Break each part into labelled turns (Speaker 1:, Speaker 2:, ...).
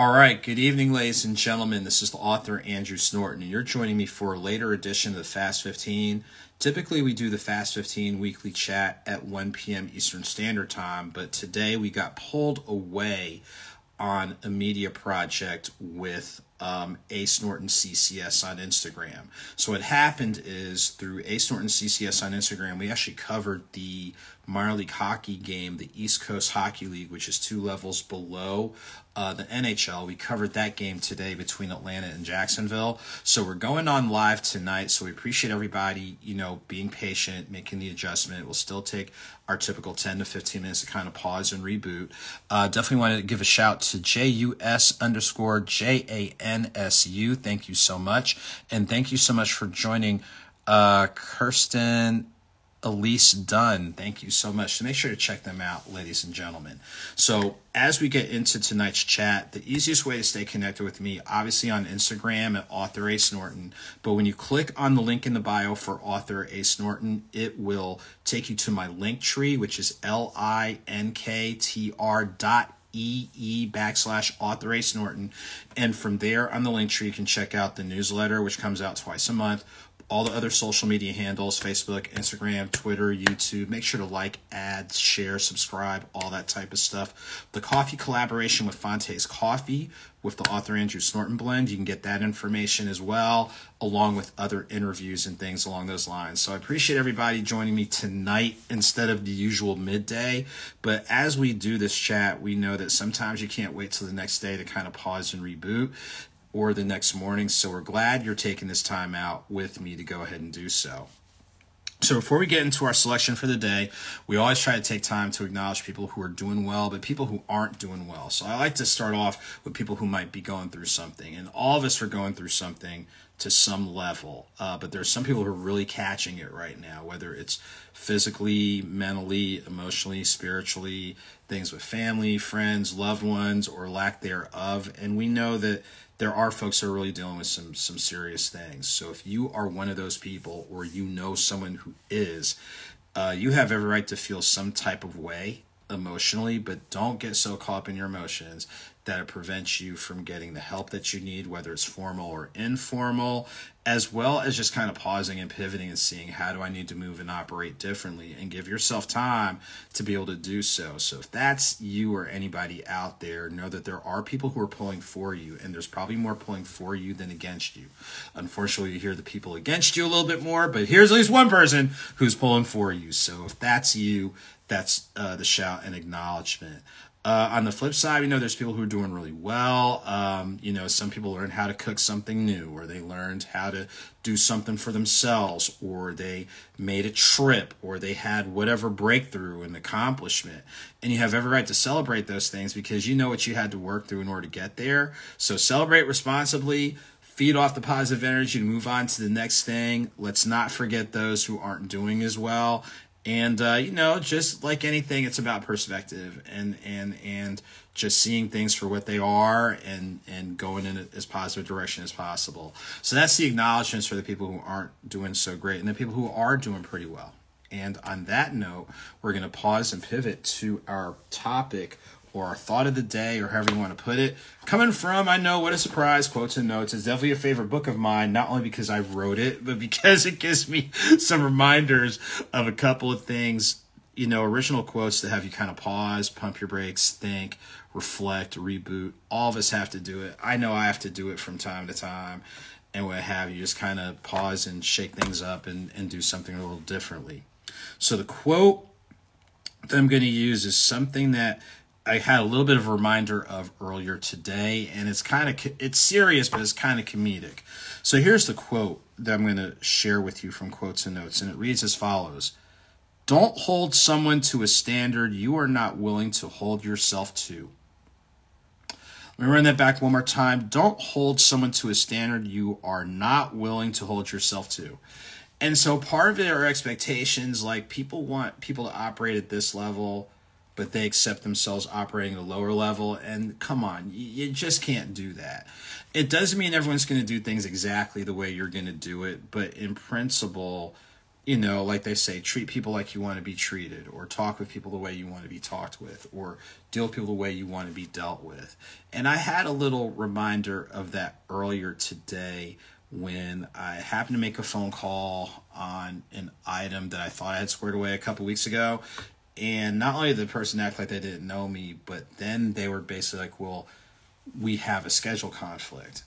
Speaker 1: All right, good evening, ladies and gentlemen. This is the author Andrew Snorton, and you're joining me for a later edition of the Fast 15. Typically, we do the Fast 15 weekly chat at 1 p.m. Eastern Standard Time, but today we got pulled away on a media project with um, Ace Norton CCS on Instagram. So what happened is through Ace Norton CCS on Instagram, we actually covered the minor league hockey game, the East Coast Hockey League, which is two levels below uh, the NHL. We covered that game today between Atlanta and Jacksonville. So we're going on live tonight. So we appreciate everybody, you know, being patient, making the adjustment. We'll still take our typical 10 to 15 minutes to kind of pause and reboot. Uh, definitely want to give a shout to JUS underscore JANSU. Thank you so much. And thank you so much for joining uh, Kirsten Elise Dunn. Thank you so much. So make sure to check them out, ladies and gentlemen. So as we get into tonight's chat, the easiest way to stay connected with me, obviously on Instagram at author Ace Norton. But when you click on the link in the bio for author Ace Norton, it will take you to my Linktree, which is L I N K T R dot EE backslash author Ace Norton. And from there on the Linktree, you can check out the newsletter, which comes out twice a month all the other social media handles Facebook, Instagram, Twitter, YouTube. Make sure to like, add, share, subscribe, all that type of stuff. The coffee collaboration with Fonte's Coffee with the author Andrew Snorton blend. You can get that information as well, along with other interviews and things along those lines. So I appreciate everybody joining me tonight instead of the usual midday. But as we do this chat, we know that sometimes you can't wait till the next day to kind of pause and reboot or the next morning. So we're glad you're taking this time out with me to go ahead and do so. So before we get into our selection for the day, we always try to take time to acknowledge people who are doing well, but people who aren't doing well. So I like to start off with people who might be going through something, and all of us are going through something to some level. Uh, but there's some people who are really catching it right now, whether it's physically, mentally, emotionally, spiritually, things with family, friends, loved ones, or lack thereof. And we know that there are folks who are really dealing with some some serious things. So if you are one of those people, or you know someone who is, uh, you have every right to feel some type of way emotionally, but don't get so caught up in your emotions that it prevents you from getting the help that you need, whether it's formal or informal, as well as just kind of pausing and pivoting and seeing how do I need to move and operate differently and give yourself time to be able to do so. So if that's you or anybody out there, know that there are people who are pulling for you, and there's probably more pulling for you than against you. Unfortunately, you hear the people against you a little bit more, but here's at least one person who's pulling for you. So if that's you, that's uh, the shout and acknowledgement. Uh, on the flip side, we know there's people who are doing really well. Um, you know, some people learned how to cook something new, or they learned how to do something for themselves, or they made a trip, or they had whatever breakthrough and accomplishment. And you have every right to celebrate those things because you know what you had to work through in order to get there. So celebrate responsibly, feed off the positive energy and move on to the next thing. Let's not forget those who aren't doing as well and uh, you know just like anything it's about perspective and and and just seeing things for what they are and and going in as positive direction as possible. So that's the acknowledgments for the people who aren't doing so great and the people who are doing pretty well. And on that note we're going to pause and pivot to our topic or our thought of the day, or however you want to put it. Coming from, I know what a surprise, quotes and notes is definitely a favorite book of mine, not only because I wrote it, but because it gives me some reminders of a couple of things, you know, original quotes that have you kind of pause, pump your brakes, think, reflect, reboot. All of us have to do it. I know I have to do it from time to time. And what have you, just kind of pause and shake things up and, and do something a little differently. So the quote that I'm going to use is something that I had a little bit of a reminder of earlier today, and it's kind of it's serious, but it's kind of comedic. So here's the quote that I'm going to share with you from quotes and notes, and it reads as follows: "Don't hold someone to a standard you are not willing to hold yourself to." Let me run that back one more time. Don't hold someone to a standard you are not willing to hold yourself to. And so part of it are expectations, like people want people to operate at this level but they accept themselves operating at a lower level. And come on, you just can't do that. It doesn't mean everyone's going to do things exactly the way you're going to do it, but in principle, you know, like they say, treat people like you want to be treated, or talk with people the way you want to be talked with, or deal with people the way you want to be dealt with. And I had a little reminder of that earlier today when I happened to make a phone call on an item that I thought I had squared away a couple weeks ago. And not only did the person act like they didn't know me, but then they were basically like, well, we have a schedule conflict.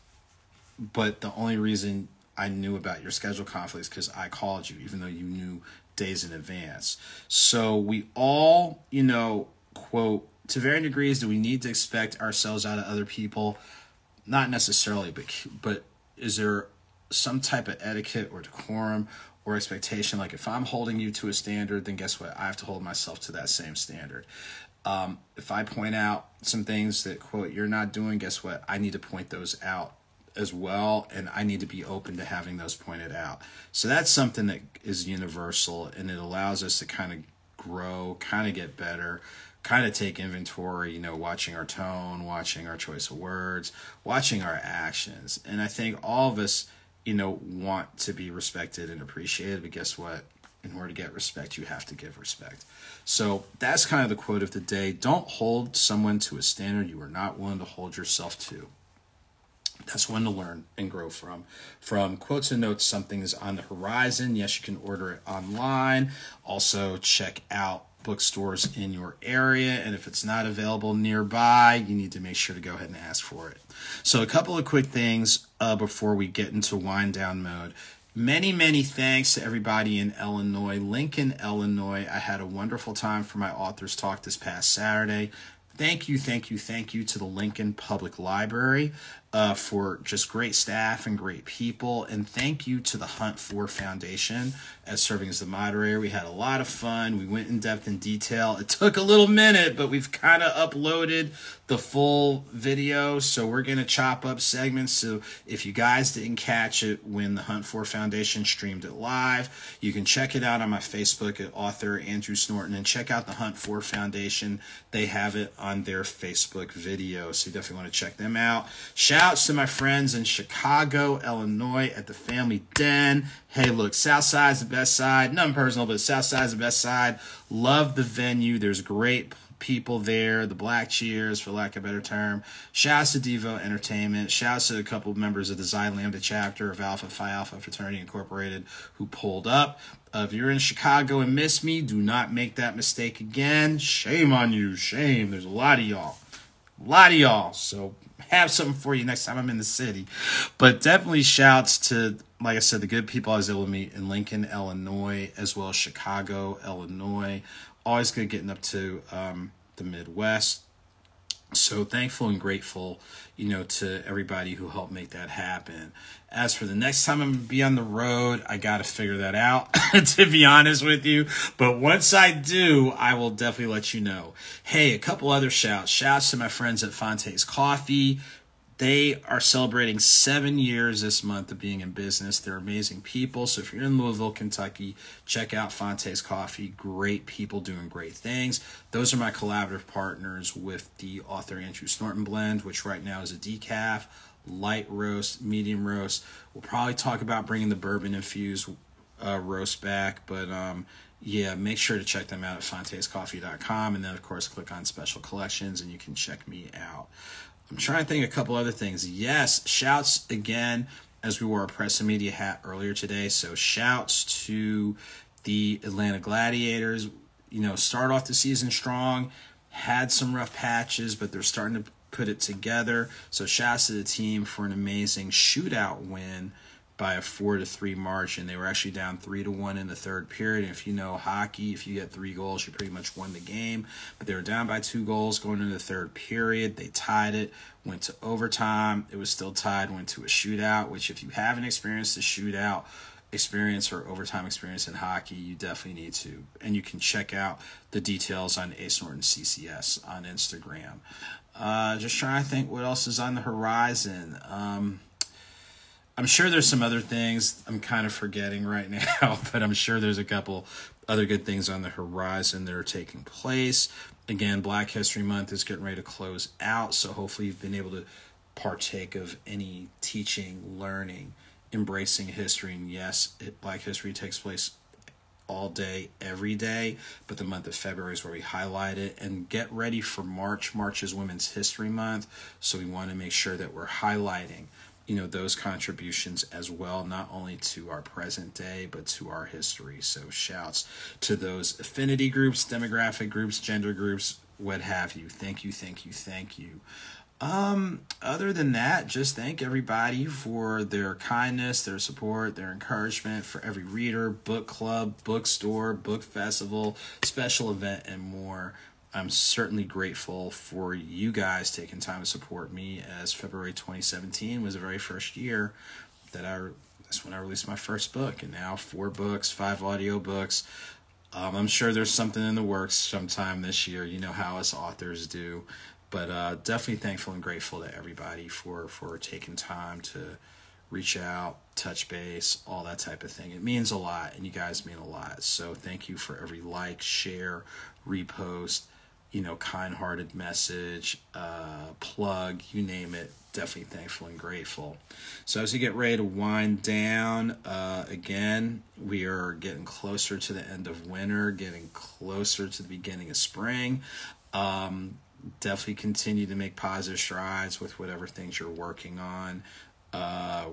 Speaker 1: But the only reason I knew about your schedule conflicts because I called you, even though you knew days in advance. So we all, you know, quote, to varying degrees, do we need to expect ourselves out of other people? Not necessarily, but but is there some type of etiquette or decorum or expectation? Like if I'm holding you to a standard, then guess what? I have to hold myself to that same standard. Um, if I point out some things that quote you're not doing, guess what? I need to point those out as well and i need to be open to having those pointed out so that's something that is universal and it allows us to kind of grow kind of get better kind of take inventory you know watching our tone watching our choice of words watching our actions and i think all of us you know want to be respected and appreciated but guess what in order to get respect you have to give respect so that's kind of the quote of the day don't hold someone to a standard you are not willing to hold yourself to that's one to learn and grow from. From quotes and notes, something is on the horizon. Yes, you can order it online. Also, check out bookstores in your area. And if it's not available nearby, you need to make sure to go ahead and ask for it. So, a couple of quick things uh, before we get into wind down mode. Many, many thanks to everybody in Illinois, Lincoln, Illinois. I had a wonderful time for my authors talk this past Saturday. Thank you, thank you, thank you to the Lincoln Public Library uh, for just great staff and great people. And thank you to the Hunt For Foundation as serving as the moderator. We had a lot of fun. We went in depth in detail. It took a little minute, but we've kind of uploaded the full video. So we're going to chop up segments. So if you guys didn't catch it when the Hunt For Foundation streamed it live, you can check it out on my Facebook at author Andrew Snorton and check out the Hunt For Foundation. They have it on their Facebook video. So you definitely want to check them out. Shouts to my friends in Chicago, Illinois at the Family Den. Hey, look, South Side's the best side. Nothing personal, but South Side's the best side. Love the venue. There's great people there, the Black Cheers, for lack of a better term. Shouts to Devo Entertainment. Shouts to a couple members of the Xi Lambda chapter of Alpha Phi Alpha Fraternity Incorporated who pulled up. Uh, if you're in Chicago and miss me, do not make that mistake again. Shame on you. Shame. There's a lot of y'all. A lot of y'all. So have something for you next time I'm in the city. But definitely shouts to, like I said, the good people I was able to meet in Lincoln, Illinois, as well as Chicago, Illinois always good getting up to um, the Midwest. So thankful and grateful, you know, to everybody who helped make that happen. As for the next time I'm gonna be on the road, I got to figure that out, to be honest with you. But once I do, I will definitely let you know. Hey, a couple other shouts. Shouts to my friends at Fonte's Coffee, they are celebrating seven years this month of being in business. They're amazing people. So if you're in Louisville, Kentucky, check out Fonte's Coffee. Great people doing great things. Those are my collaborative partners with the author Andrew Snorton blend, which right now is a decaf, light roast, medium roast. We'll probably talk about bringing the bourbon infused uh, roast back, but um, yeah, make sure to check them out at fontescoffee.com. And then, of course, click on special collections and you can check me out. I'm trying to think a couple other things. Yes, shouts again as we wore a press and media hat earlier today. So shouts to the Atlanta Gladiators. You know, start off the season strong, had some rough patches, but they're starting to put it together. So shouts to the team for an amazing shootout win by a four to three margin. They were actually down three to one in the third period. And if you know hockey, if you get three goals, you pretty much won the game. But they were down by two goals going into the third period. They tied it, went to overtime. It was still tied, went to a shootout. Which, if you haven't experienced a shootout experience or overtime experience in hockey, you definitely need to. And you can check out the details on Ace Norton CCS on Instagram. Uh, just trying to think what else is on the horizon. Um, I'm sure there's some other things I'm kind of forgetting right now, but I'm sure there's a couple other good things on the horizon that are taking place. Again, Black History Month is getting ready to close out, so hopefully you've been able to partake of any teaching, learning, embracing history. And yes, it, Black History takes place all day, every day, but the month of February is where we highlight it and get ready for March. March is Women's History Month, so we want to make sure that we're highlighting you know those contributions as well not only to our present day but to our history. So shouts to those affinity groups demographic groups gender groups what have you. Thank you thank you thank you. Um, other than that, just thank everybody for their kindness, their support, their encouragement for every reader, book club, bookstore, book festival, special event, and more. I'm certainly grateful for you guys taking time to support me as February 2017 was the very first year that I that's when I released my first book and now four books, five audio books. Um, I'm sure there's something in the works sometime this year. You know how us authors do but uh, definitely thankful and grateful to everybody for for taking time to reach out, touch base, all that type of thing. It means a lot, and you guys mean a lot. So thank you for every like, share, repost, you know, kind-hearted message, uh, plug, you name it. Definitely thankful and grateful. So as we get ready to wind down, uh, again, we are getting closer to the end of winter, getting closer to the beginning of spring. Um, definitely continue to make positive strides with whatever things you're working on. Uh,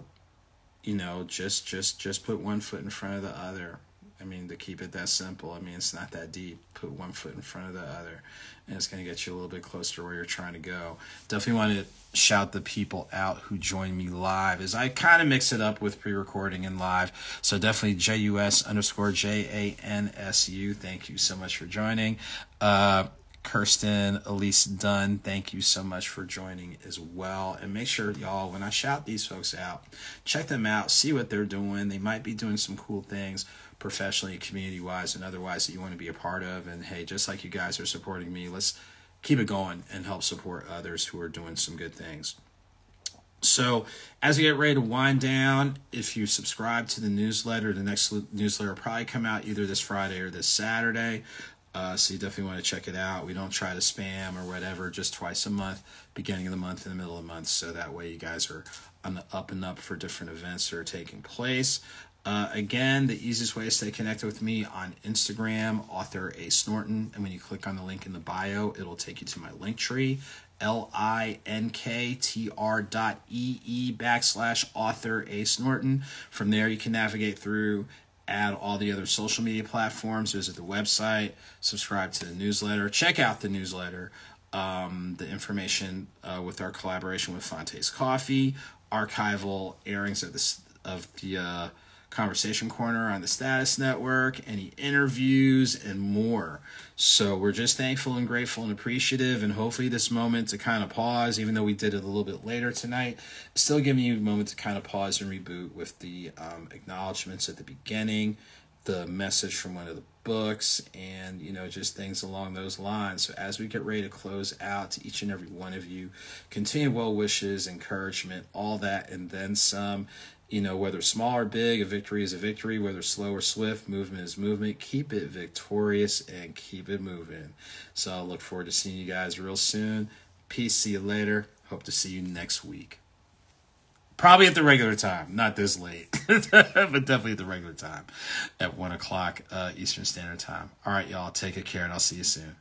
Speaker 1: you know, just just just put one foot in front of the other. I mean, to keep it that simple. I mean, it's not that deep. Put one foot in front of the other, and it's going to get you a little bit closer to where you're trying to go. Definitely want to shout the people out who join me live, as I kind of mix it up with pre-recording and live. So definitely JUS underscore J A N S U. Thank you so much for joining. Uh, Kirsten, Elise Dunn, thank you so much for joining as well. And make sure, y'all, when I shout these folks out, check them out, see what they're doing. They might be doing some cool things professionally, community wise, and otherwise that you want to be a part of. And hey, just like you guys are supporting me, let's keep it going and help support others who are doing some good things. So, as we get ready to wind down, if you subscribe to the newsletter, the next newsletter will probably come out either this Friday or this Saturday. Uh, so you definitely want to check it out. We don't try to spam or whatever, just twice a month, beginning of the month and the middle of the month. So that way you guys are on the up and up for different events that are taking place. Uh, again, the easiest way to stay connected with me on Instagram, author A Snorton. And when you click on the link in the bio, it'll take you to my Linktree, L I N K T R dot E E backslash author A Snorton. From there, you can navigate through add all the other social media platforms, visit the website, subscribe to the newsletter, check out the newsletter, um, the information uh, with our collaboration with Fonte's Coffee, archival airings of the, of the uh, Conversation Corner on the Status Network, any interviews, and more. So we're just thankful and grateful and appreciative, and hopefully this moment to kind of pause, even though we did it a little bit later tonight, still giving you a moment to kind of pause and reboot with the um, acknowledgments at the beginning, the message from one of the books, and you know just things along those lines. So as we get ready to close out, to each and every one of you, continue well wishes, encouragement, all that, and then some you know, whether small or big, a victory is a victory, whether slow or swift, movement is movement. Keep it victorious and keep it moving. So I look forward to seeing you guys real soon. Peace. See you later. Hope to see you next week. Probably at the regular time, not this late, but definitely at the regular time at 1 o'clock uh, Eastern Standard Time. All right, y'all, take good care and I'll see you soon.